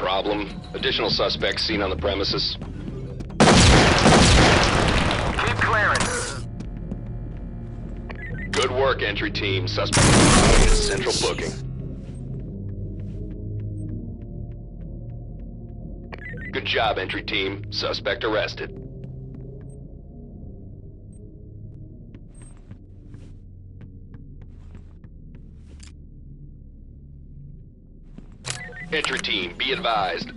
problem. Additional suspects seen on the premises. Keep clearing. Good work, entry team. Suspect is central booking. Good job, entry team. Suspect arrested. Entry team, be advised.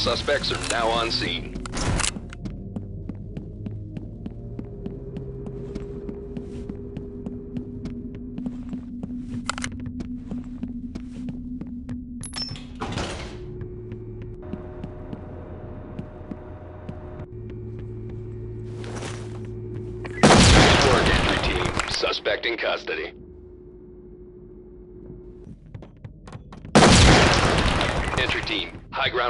suspects are now on scene. Work, team. Suspect in custody. Entry team, high ground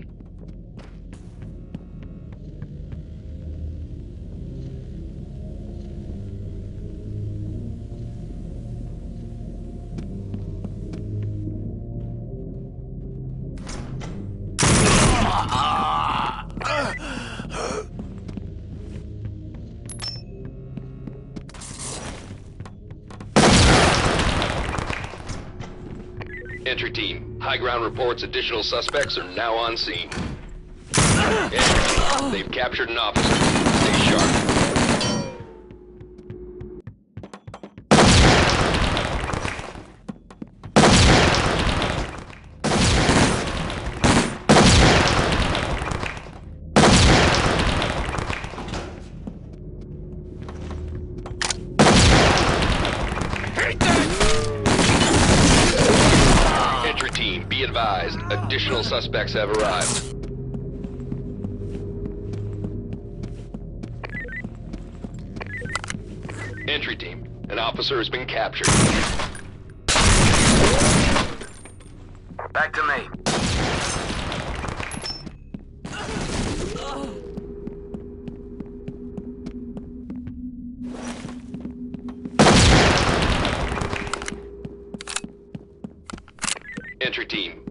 High ground reports additional suspects are now on scene. They've captured an officer. Suspects have arrived. Entry team, an officer has been captured. Back to me. Entry team,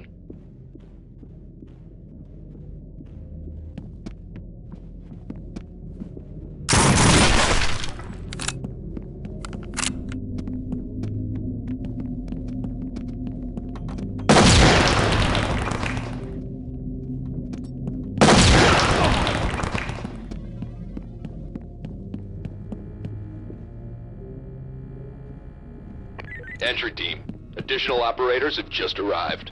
Entry team, additional operators have just arrived.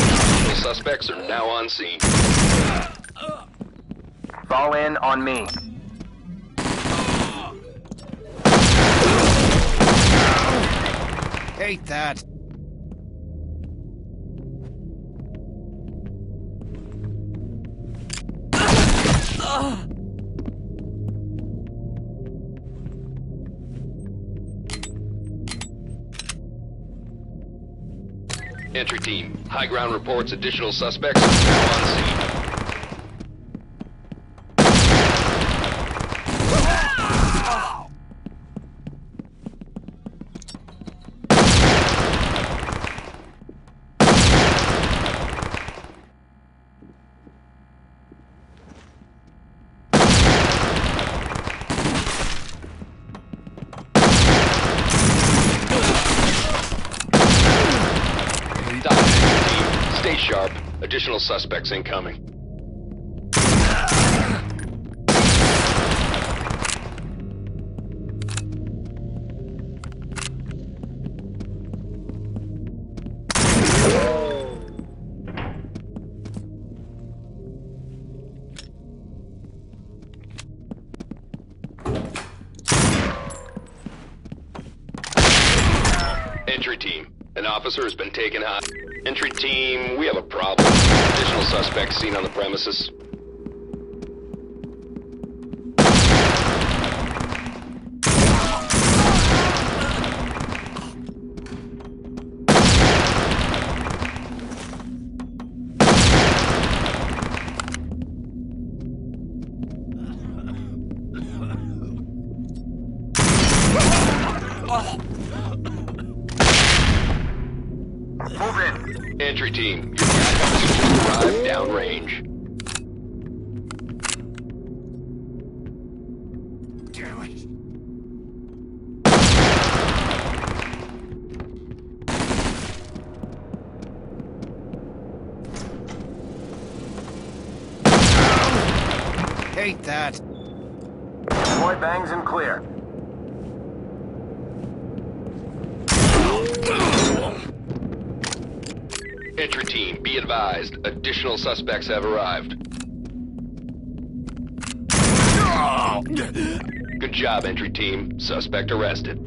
High ground reports additional suspects are now on scene. Fall in on me. Hate that. Entry team, high ground reports additional suspects on scene. Dodge entry team, stay sharp. Additional suspects incoming. Entry team, an officer has been taken hot. Entry team, we have a problem. Additional suspects seen on the premises. Move in. Entry team, your backup is to arrive downrange. Damn it. Hate that. Boy bangs and clear. Entry team, be advised. Additional suspects have arrived. Good job, entry team. Suspect arrested.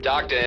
Doctor,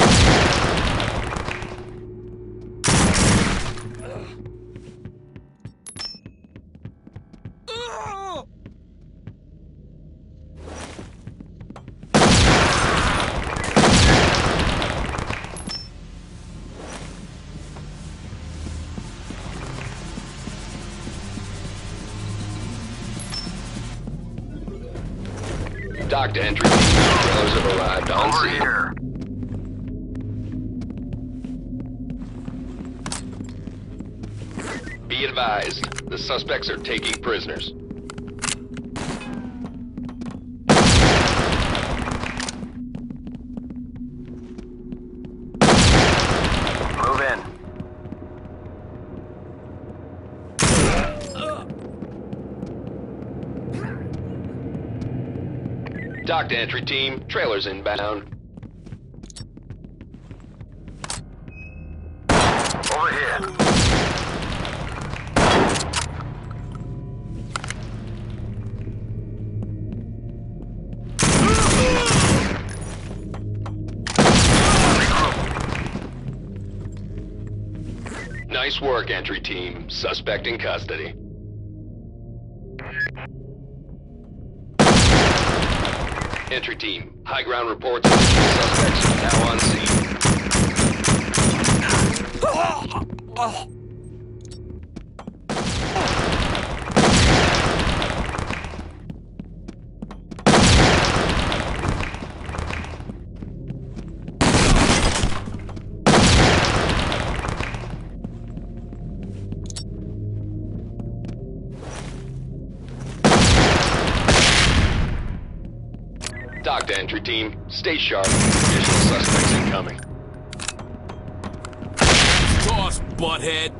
Entry trailers have arrived on Over scene. here. Be advised, the suspects are taking prisoners. Move in. Doctor, entry team, trailers inbound. Over here. Nice work, entry team. Suspect in custody. Entry team, high ground reports. Additional suspects now on scene. Ah! Ah! Entry team. Stay sharp. Additional suspects incoming. Toss, butthead.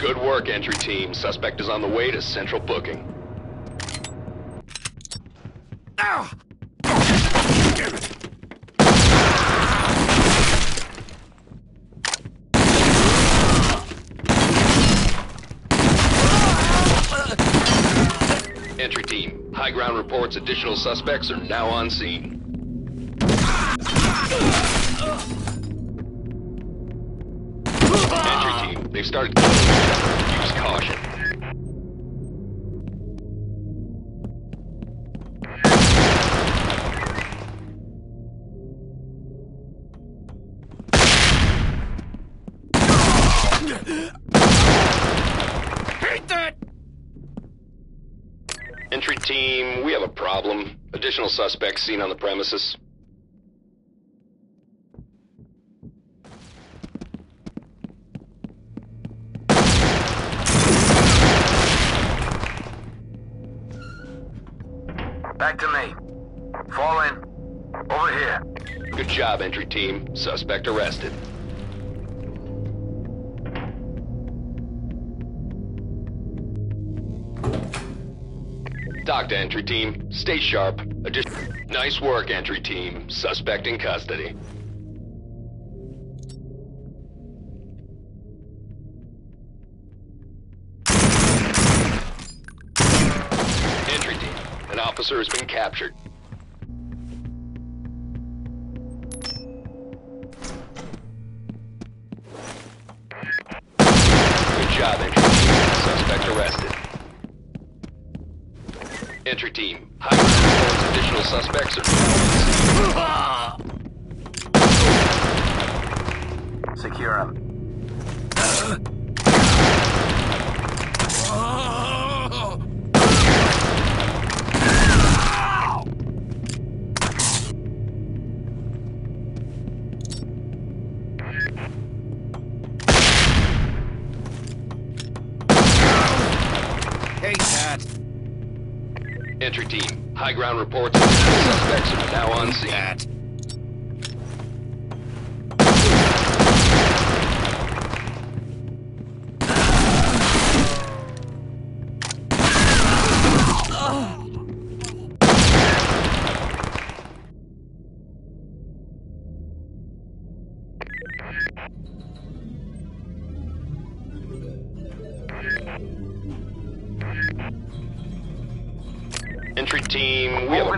Good work, entry team. Suspect is on the way to central booking. Ow! Entry team. High ground reports additional suspects are now on scene. Entry team. They've started team, we have a problem. Additional suspects seen on the premises. Back to me. Fall in. Over here. Good job, entry team. Suspect arrested. To entry team. Stay sharp. Nice work, entry team. Suspect in custody. Entry team. An officer has been captured. Team. High additional suspects are Ground reports suspects are now on scene.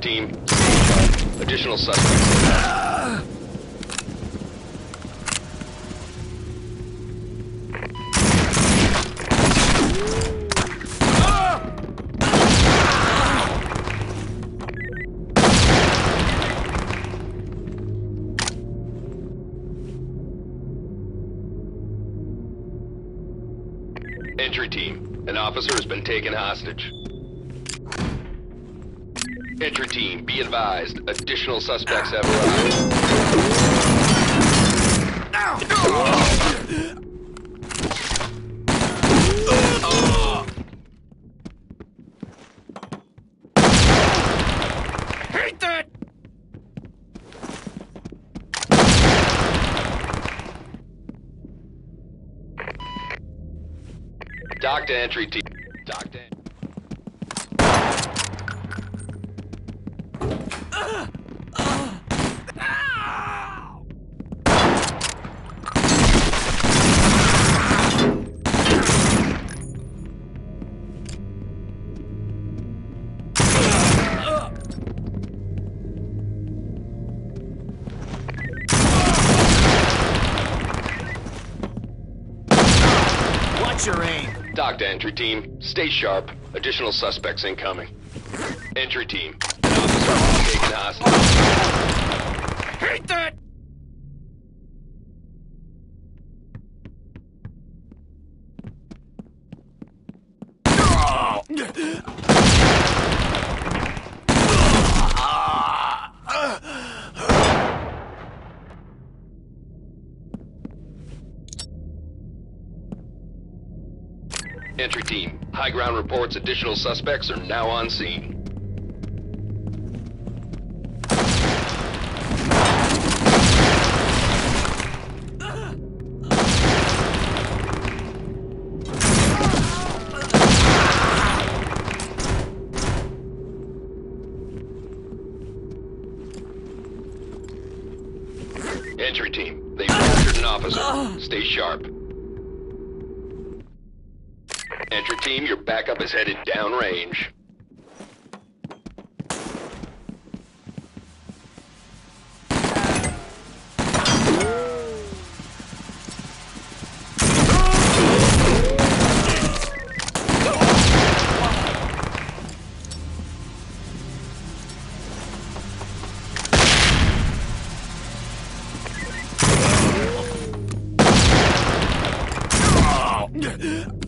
Team. Additional suspects. Entry team. An officer has been taken hostage. Entry team, be advised. Additional suspects have arrived. Hate that! TOC to entry team. To entry team. Stay sharp. Additional suspects incoming. Entry team. An officer taken hostage. Hate that! Entry team. High ground reports additional suspects are now on scene. Entry team. They've captured an officer. Stay sharp. Entry team, your backup is headed downrange. TOC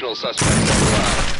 Additional suspects have arrived. Over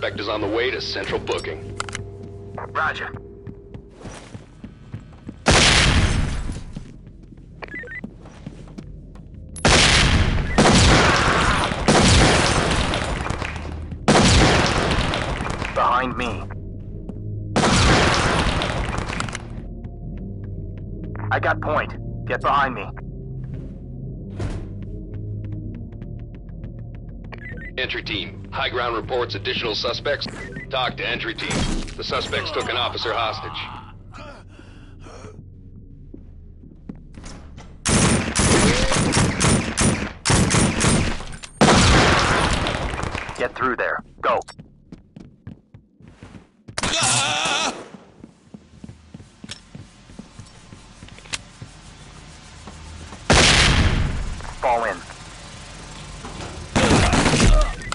Suspect is on the way to central booking. Roger. Behind me. I got point. Get behind me. Entry team, high ground reports additional suspects. TOC to entry team. The suspects took an officer hostage. Get through there. Go. Fall in.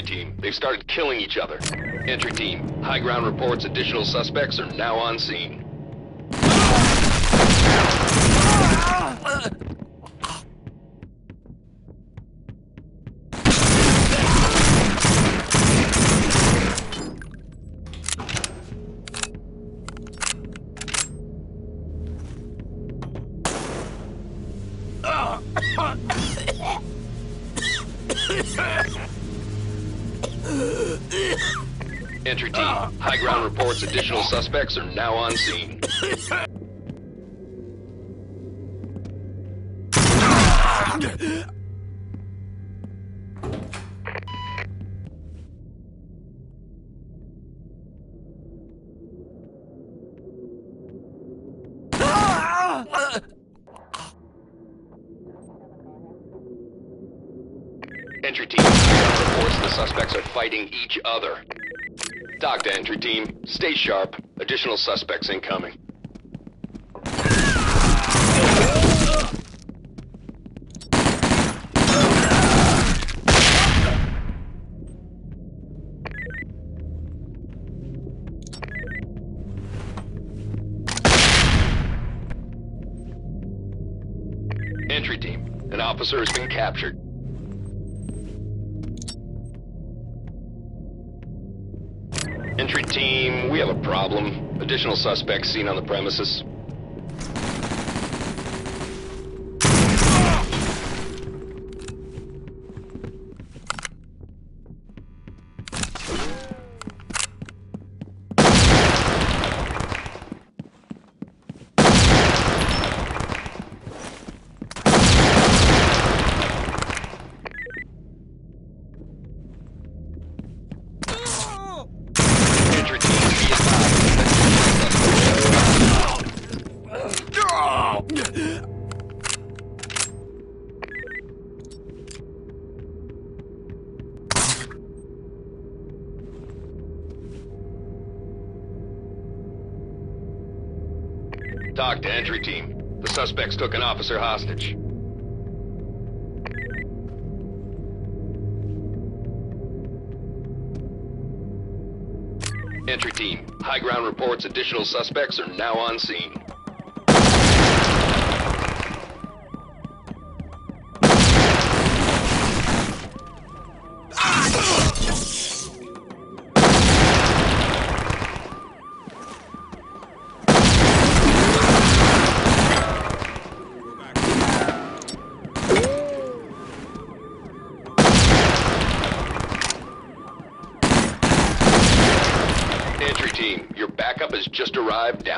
Entry team, they've started killing each other. Entry team, high ground reports additional suspects are now on scene. Additional suspects are now on scene. Entry team, reports the suspects are fighting each other. TOC to entry team, stay sharp. Additional suspects incoming. Entry team, an officer has been captured. A problem. Additional suspects seen on the premises. Entry team, be advised. To entry team. The suspects took an officer hostage. Entry team, high ground reports additional suspects are now on scene.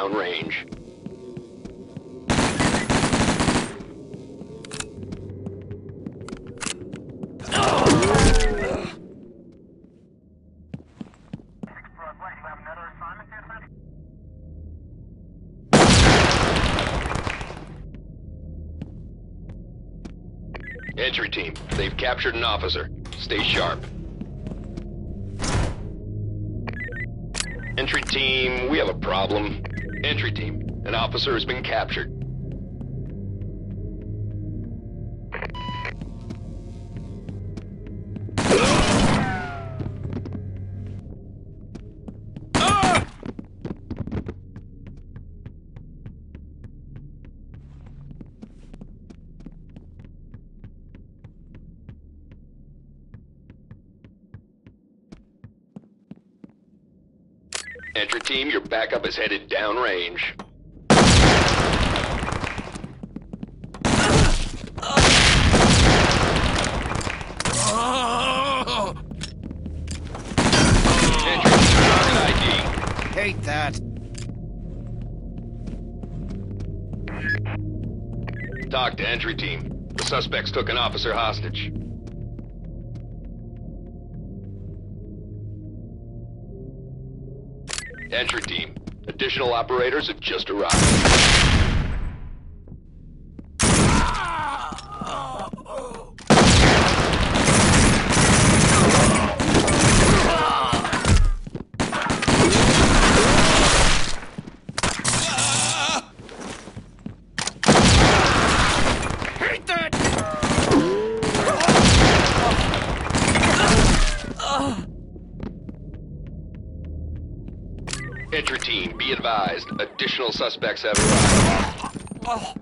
Downrange. Entry team, they've captured an officer. Stay sharp. Entry team, we have a problem. Entry team, an officer has been captured. Entry team, your backup is headed downrange. Entry team, target ID. Hate that. TOC to entry team. The suspects took an officer hostage. Entry team. Additional operators have just arrived. Hate that! Entry team, be advised. Additional suspects have arrived. Entry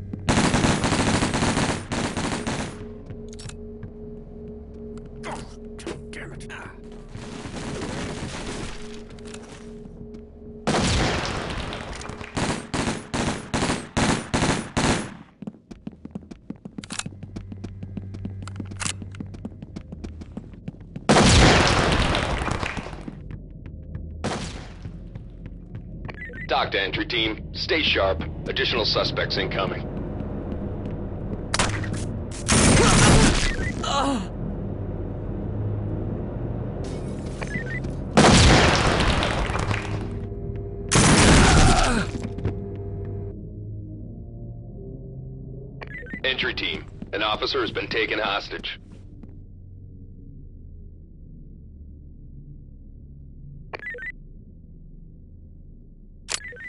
TOC to entry team, stay sharp. Additional suspects incoming. Entry team, an officer has been taken hostage.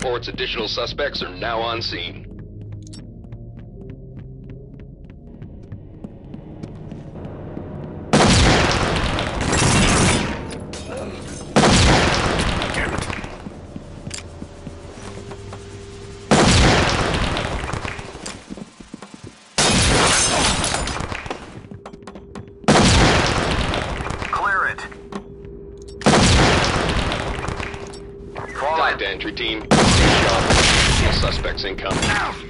reports additional suspects are now on scene. Damn it. Suspects incoming.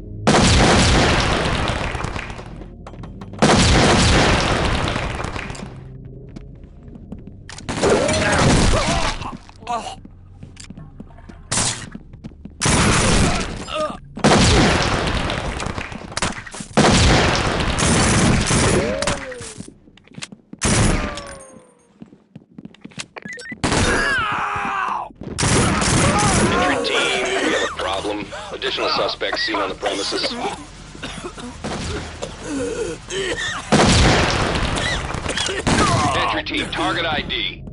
Suspects seen on the premises. Entry team, target ID.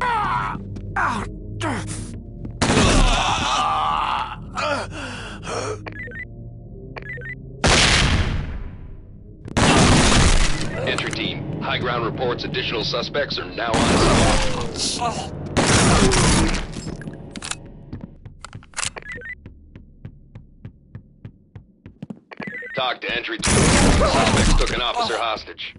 Entry ah! ah! High ground reports additional suspects are now on scene. TOC to entry team. Suspects took an officer hostage.